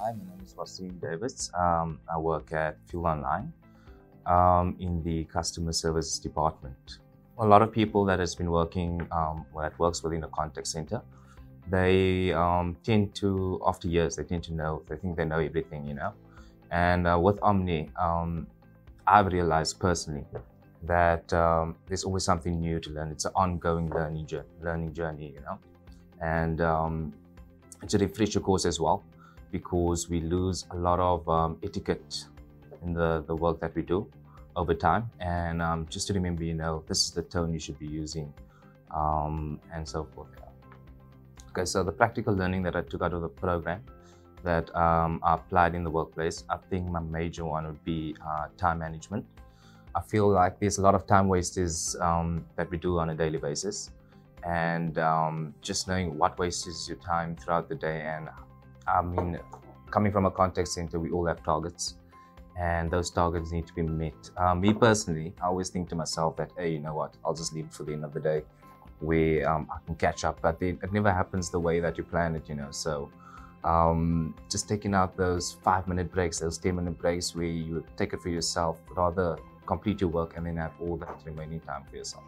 Hi, my name is Waseem Davids. Um, I work at Fuel Online um, in the customer services department. A lot of people that has been working, um, that works within a contact center, they um, tend to, after years, they tend to know, they think they know everything, you know. And uh, with Omni, um, I've realized personally that um, there's always something new to learn. It's an ongoing learning journey, learning journey you know. And um, it's a refresher course as well because we lose a lot of um, etiquette in the, the work that we do over time. And um, just to remember, you know, this is the tone you should be using um, and so forth. Okay, so the practical learning that I took out of the program that um, I applied in the workplace, I think my major one would be uh, time management. I feel like there's a lot of time wasters um, that we do on a daily basis. And um, just knowing what wastes your time throughout the day. And I mean, coming from a contact center, we all have targets and those targets need to be met. Um, me personally, I always think to myself that, hey, you know what, I'll just leave it for the end of the day where um, I can catch up. But it, never happens the way that you plan it, you know. So um, just taking out those five minute breaks, those 10 minute breaks where you take it for yourself, rather complete your work and then have all that remaining time for yourself.